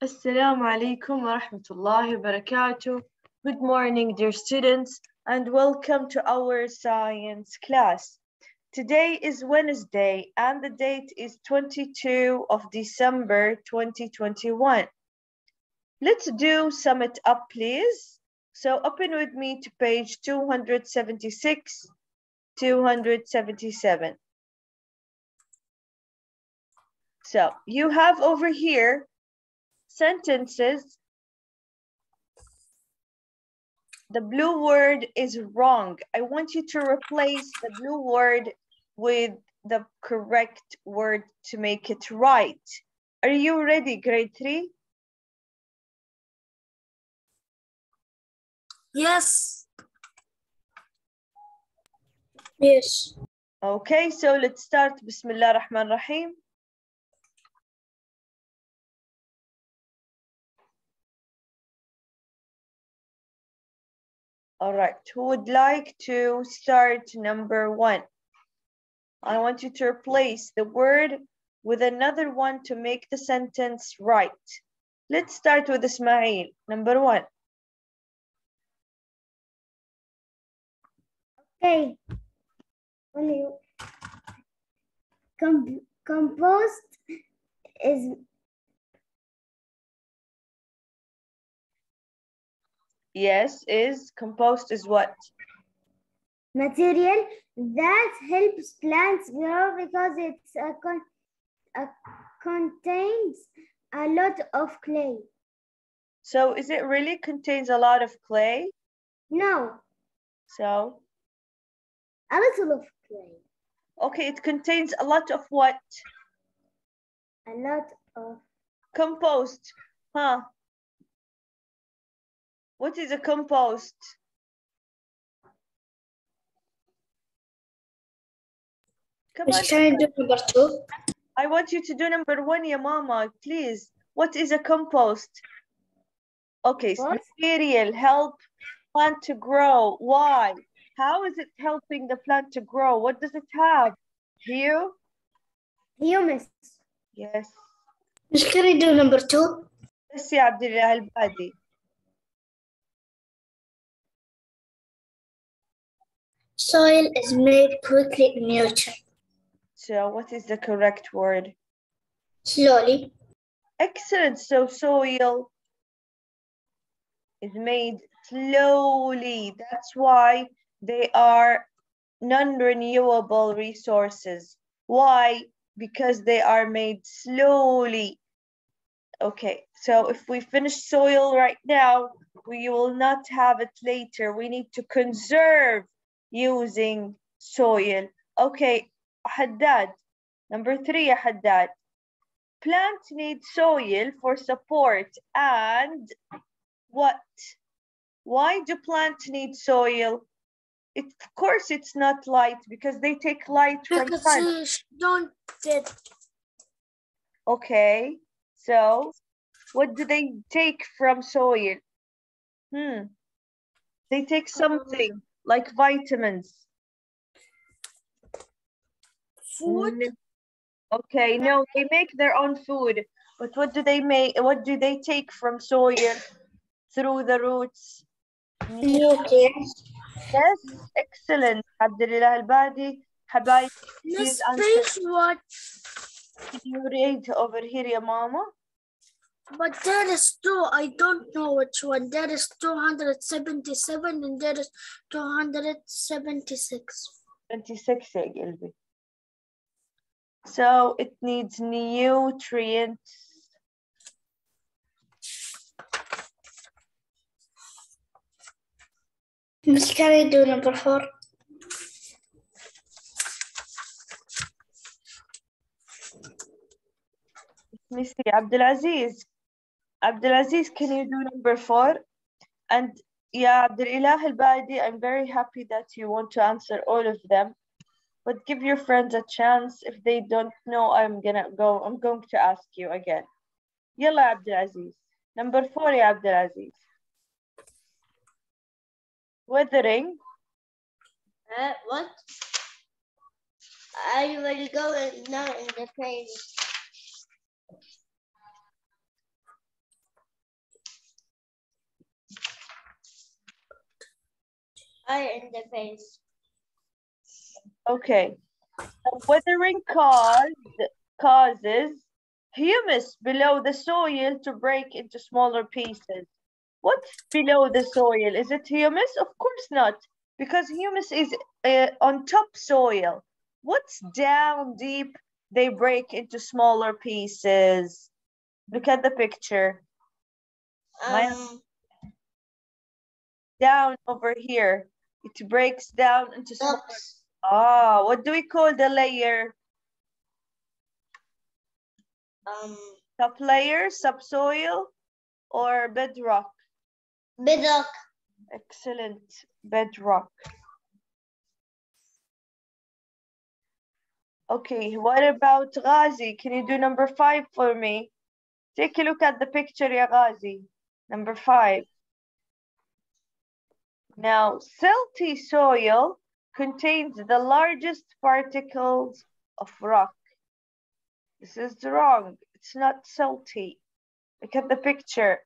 Assalamu alaikum wa rahmatullahi wa barakatuh. Good morning, dear students, and welcome to our science class. Today is Wednesday, and the date is 22 of December 2021. Let's do sum it up, please. So open with me to page 276, 277. So you have over here sentences. The blue word is wrong. I want you to replace the blue word with the correct word to make it right. Are you ready, grade three? Yes. Yes. Okay, so let's start. Bismillah ar-Rahman rahim All right, who would like to start number one? I want you to replace the word with another one to make the sentence right. Let's start with Ismail, number one. Okay. Only com compost is Yes, is compost is what? material that helps plants grow because it's a con a contains a lot of clay. So is it really contains a lot of clay? No, So, a little of clay. okay, it contains a lot of what? A lot of Compost, huh? What is a compost? Come on, Miss, can I do number two? I want you to do number one, ya mama, please. What is a compost? Okay, so What? material help plant to grow. Why? How is it helping the plant to grow? What does it have? You? humus. Yes. Miss, can I do number two? Yes, يا عبد الله البادي. Soil is made quickly in nature. So what is the correct word? Slowly. Excellent. So soil is made slowly. That's why they are non-renewable resources. Why? Because they are made slowly. Okay, so if we finish soil right now, we will not have it later. We need to conserve using soil. Okay, Haddad. Number three, Haddad. Plants need soil for support and what? Why do plants need soil? It, of course, it's not light because they take light from Because sun. they don't. Okay, so what do they take from soil? Hmm. They take something like vitamins. Food. Okay, no, they make their own food. But what do they make? What do they take from soil through the roots? Nutrients. Yes, excellent. Abdullah Al-Badi, Habaib, Miss, Please what? can you read over here, mama? But there is two. I don't know which one. There is 277 and there is 276. 26 يا قلبي. So it needs nutrients. Miss, can I do number four? Missy Abdulaziz. Abdulaziz, can you do number four? And yeah, Abdullah Al-Badi, I'm very happy that you want to answer all of them. But give your friends a chance. If they don't know, I'm gonna go. I'm going to ask you again. Yalla Abdulaziz. Number four, ya Abdulaziz. Weathering. Uh, what? I will go now in the page. I in the face. Okay. So weathering cause, causes humus below the soil to break into smaller pieces. What's below the soil? Is it humus? Of course not, because humus is uh, on top soil. What's down deep? They break into smaller pieces. Look at the picture. Um, Down over here. It breaks down into smaller. Ah, what do we call the layer? Um, Top layer, subsoil, or bedrock? bedrock. Excellent. Bedrock. Okay, what about Ghazi? Can you do number five for me? Take a look at the picture, ya Ghazi. Number five. Now, silty soil contains the largest particles of rock. This is wrong. It's not silty. Look at the picture.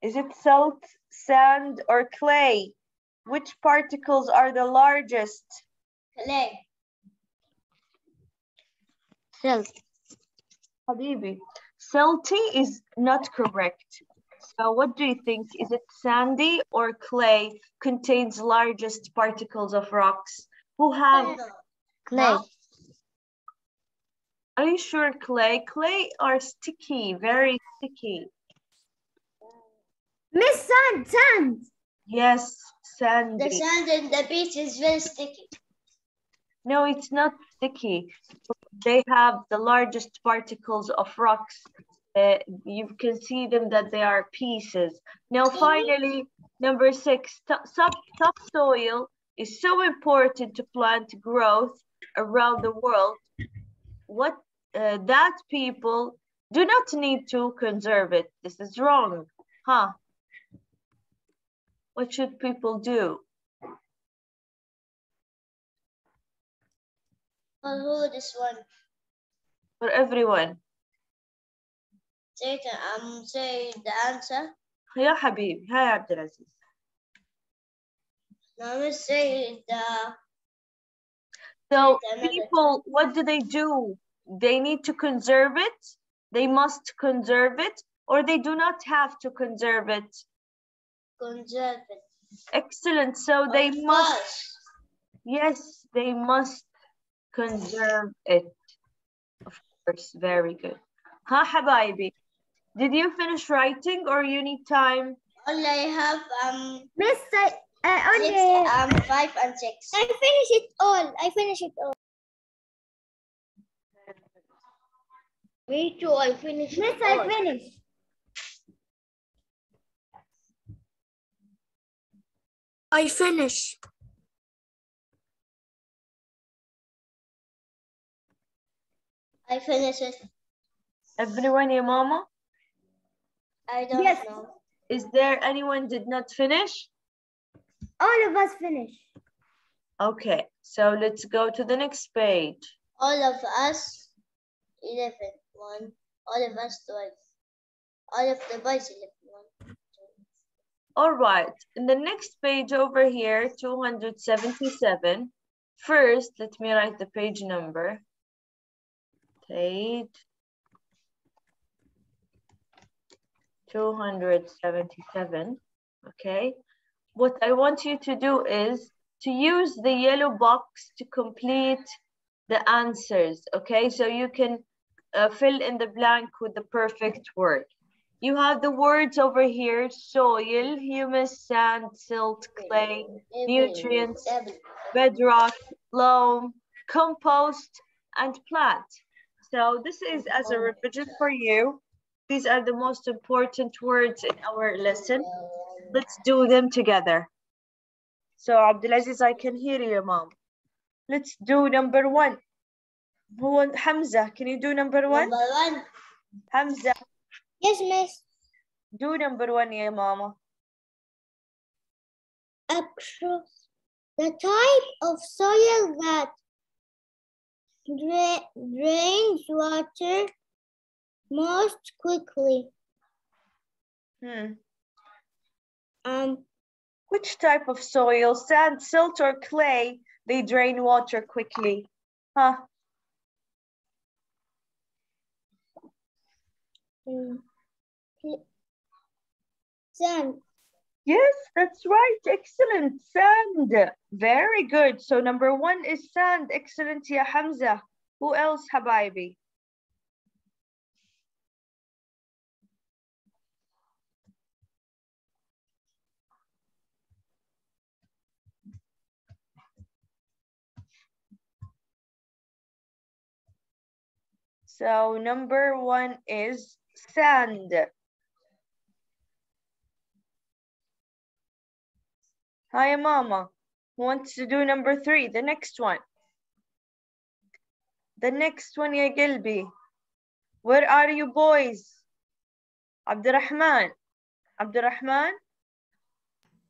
Is it salt, sand, or clay? Which particles are the largest? Clay. Silk. Habibi, salty is not correct. So what do you think? Is it sandy or clay contains largest particles of rocks? Who have, Clay. are you sure clay? Clay are sticky, very sticky. Miss Sand, sand. Yes, sand. The sand in the beach is very sticky. No, it's not sticky. They have the largest particles of rocks. Uh, you can see them that they are pieces. Now, finally, number six, sub topsoil is so important to plant growth around the world. What uh, that people do not need to conserve it. This is wrong, huh? What should people do? For who this one? For everyone. Say it, um, say the answer. يا حبيبي هاي عبد العزيز Now let's say the So Another people, what do they do? They need to conserve it. They must conserve it, or they do not have to conserve it. conserve it. Excellent. So they Of must, course. yes, they must conserve it. Of course, very good. Huh, Habibi? Did you finish writing or you need time? Only I have um Miss, I, uh, six, only. um five and six. I finish it all. I finish it all. Me too. I finished. Miss, I finish. I finish. I finish it. Everyone, your mama? I don't Yes. know. Is there anyone did not finish? All of us finish. Okay, so let's go to the next page. All of us, 11. One. All of us, 12. All of the boys, 11. One. All right, in the next page over here, 277. First, let me write the page number. Page 277, okay? What I want you to do is to use the yellow box to complete the answers, okay? So you can uh, fill in the blank with the perfect word. You have the words over here, soil, humus, sand, silt, clay, Nutrients. Bedrock, loam, compost, and plant. So this is as a revision for you. These are the most important words in our lesson. Let's do them together. So Abdulaziz, I can hear you, mom. Let's do number one. Who Hamza, can you do number one? Number one. Hamza, Yes, Miss. do number one, yeah, mama. Across the type of soil that dra- drains water most quickly. Hmm. Um, Which type of soil, sand, silt, or clay, they drain water quickly? Huh? mm, sand. Yes, that's right. Excellent. Sand. Very good. So number one is sand. Excellent, ya Hamza. Who else, Habibi? So number one is sand. Hi, Mama. Who wants to do number three? The next one. The next one, ya Gilby. Where are you boys? Abdurrahman. Abdurrahman.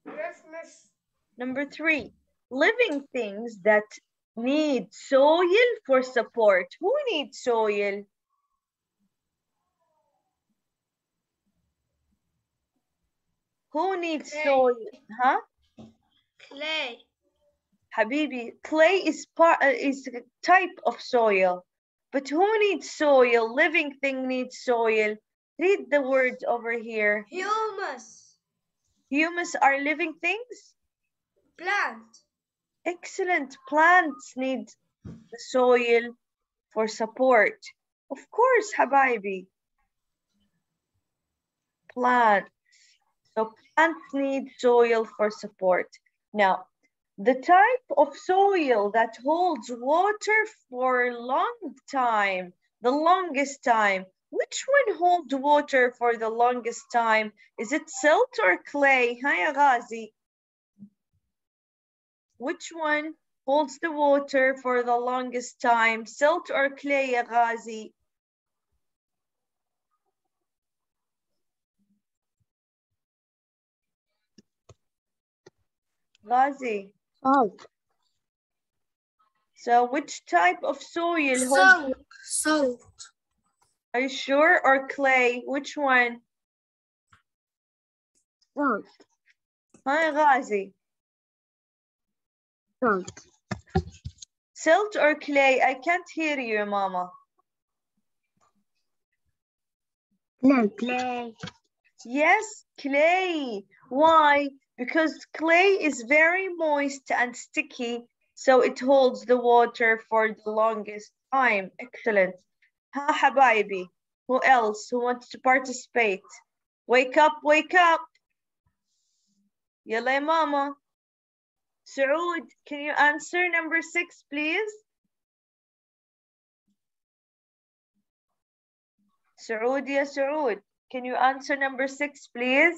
Yes, miss. Number three, living things that need soil for support. Who needs soil? Who needs soil? Huh? Clay. Habibi, clay is part uh, is a type of soil. But who needs soil? Living thing needs soil. Read the words over here. Humus. Humus are living things? Plant. Excellent. Plants need the soil for support. Of course, Habibi. Plants. So plants need soil for support. Now, the type of soil that holds water for a long time, the longest time, which one holds water for the longest time? Is it silt or clay? Hi, Ghazi. Which one holds the water for the longest time? Silt or clay, Ghazi? Ghazi. Salt. Oh. So which type of soil holds, Salt. Salt. are you sure, or clay? Which one? Salt. Hi, Ghazi. Salt. Silt or clay? I can't hear you, Mama. Clay. Clay. Yes, clay. Why? Because clay is very moist and sticky, so it holds the water for the longest time. Excellent. Ha, Habibi. Who else? Who wants to participate? Wake up, wake up. Yalla, mama. Saud, can you answer number six, please? Saud, ya Saud. Can you answer number six, please?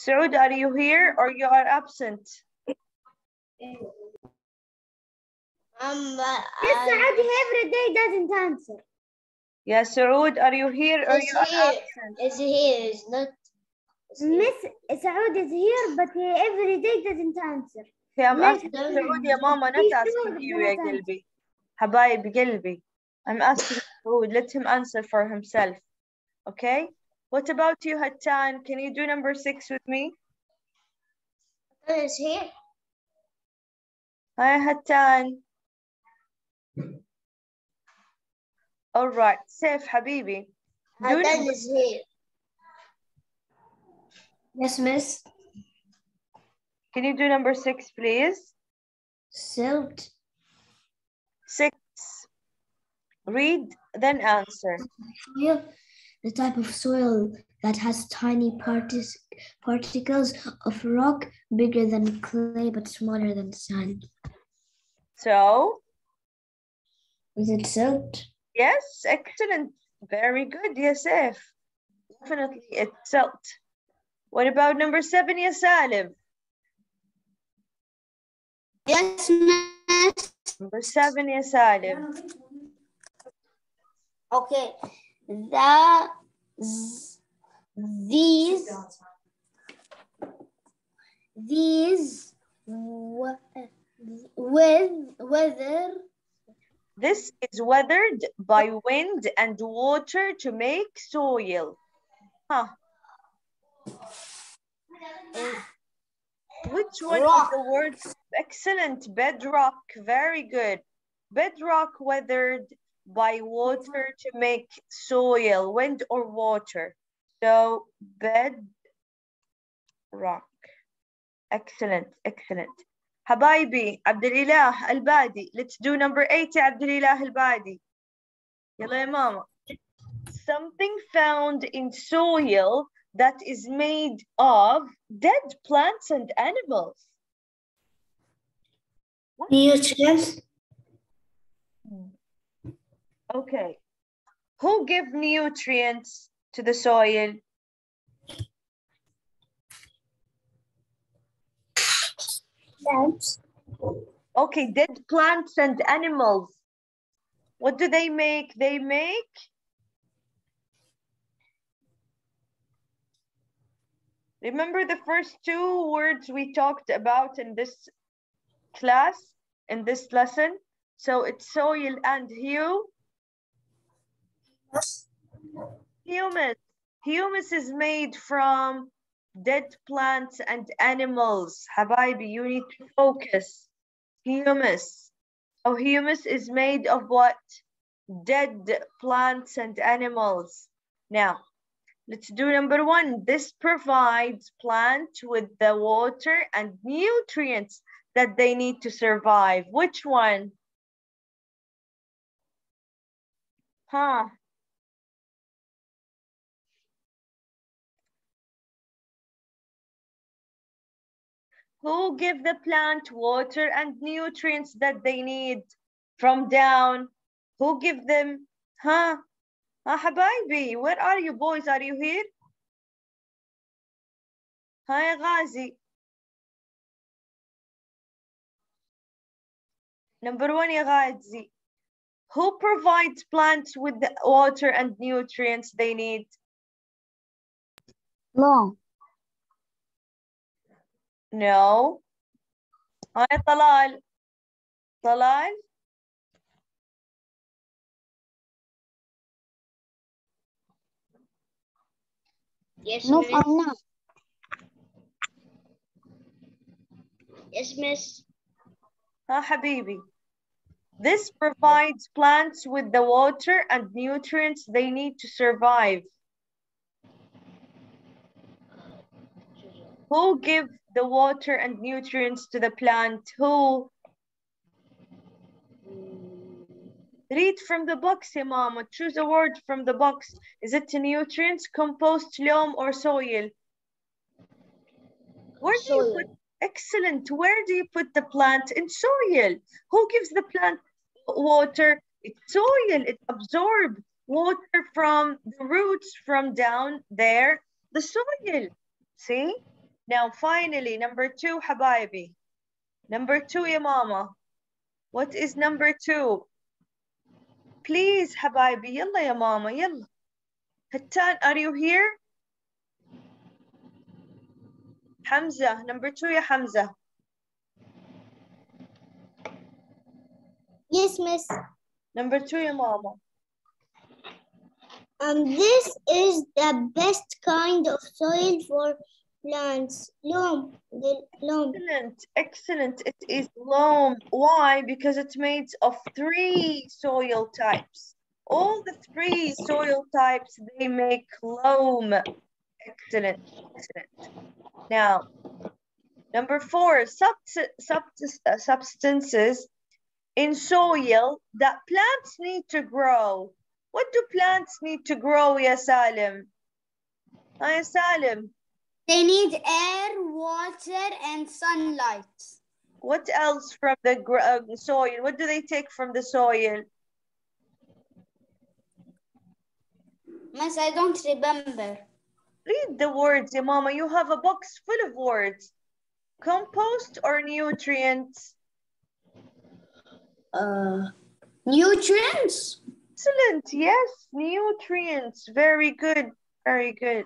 Saud, are you here or you are absent? Um, Yes, Saudi every day doesn't answer. Yeah, Saud, are you here or It's you are here. absent? It's here. It's not. it's here. Miss Saud is here, but he every day doesn't answer. Okay, I'm Like, asking Saud, ya mama, He's not sure asking you, ya about that. قلبي. حبايب قلبي. I'm asking Saud, let him answer for himself. Okay? What about you, Hattan? Can you do number six with me? It's here. Hi, Hattan. All right, safe, Habibi. Do And then number- it's here. Yes, miss. Can you do number six, please? Silt. Six. Read, then answer. Soil, the type of soil that has tiny partic- particles of rock bigger than clay but smaller than sand. So, Is it silt? yes, excellent. Very good, Yasef. Definitely, it's silt. What about number seven, ya Salim? Yes, miss. Number seven, ya Salim. Okay. The these these With weather This is weathered by wind and water to make soil. Huh. Which one of the words? Excellent. Bedrock. Very good. Bedrock weathered by water to make soil, wind or water. So bed rock. Excellent. Excellent. حبايبي عبد الإله البادي. Let's do number eight يا عبد الإله البادي. يلا يا ماما. Something found in soil that is made of dead plants and animals. Nutrients. Okay. Who give nutrients to the soil? Plants. Okay, dead plants and animals. What do they make? They make Remember the first two words we talked about in this class, in this lesson? So it's soil and hue. Humus. Humus is made from dead plants and animals. Habibi, you need to focus. Humus. So humus is made of what? Dead plants and animals. Now, let's do number one. This provides plant with the water and nutrients that they need to survive. Which one? Huh? who give the plant water and nutrients that they need from down? Who give them huh? Ah, habibi where are you boys? Are you here? Hi ghazi. Number one Ghazi. who provides plants with the water and nutrients they need? Loam. No. Hi, Talal. Talal? Yes, No, miss. I'm not. Yes, miss. Ah, Habibi. This provides plants with the water and nutrients they need to survive. Who give the water and nutrients to the plant? Who? Read from the box, imam. Choose a word from the box. Is it nutrients, compost, loam, or soil? Where do you put Excellent. Where do you put the plant? In soil. Who gives the plant water? It's soil. It absorbs water from the roots from down there, the soil. See? Now, finally, number two, Habibi. Number two, ya mama. What is number two? Please, Habibi. Yalla, ya mama. Yalla. Hattan, are you here? Hamza, number two, ya Hamza. Yes, miss. Number two, ya mama. Um, this is the best kind of soil for plants. Loam. Loam. Excellent, excellent. It is loam. Why? Because it's made of three soil types. All the three soil types, they make loam. Excellent, excellent. Now, number four, subst uh, substances in soil that plants need to grow. What do plants need to grow, ya Salim? Salim. They need air, water, and sunlight. What else from the uh, soil? What do they take from the soil? Miss, I don't remember. Read the words, ya mama. You have a box full of words. Compost or nutrients? Uh, nutrients. Excellent. Yes, nutrients. Very good. Very good.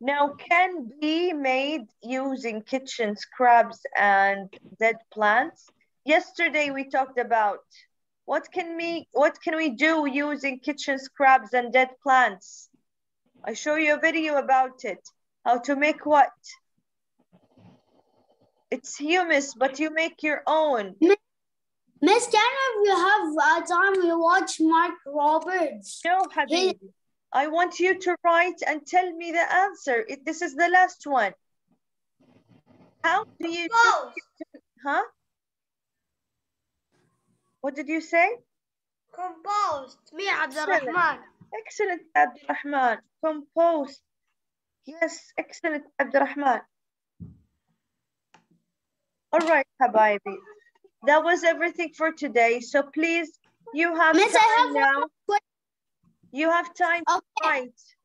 Now can be made using kitchen scraps and dead plants. Yesterday we talked about what can we what can we do using kitchen scraps and dead plants? I show you a video about it. How to make what? It's humus, but you make your own. Miss, can we have a time we watch Mark Roberts? No, Habibi. I want you to write and tell me the answer. It, this is the last one. How do you... Close. Huh? What did you say? Compost. Me, Abdurrahman. Excellent, Abdurrahman. Compost. Yes, excellent, Abdurrahman. All right, Habibi. That was everything for today. So please, you have Miss, I have now. One you have time to Okay. write.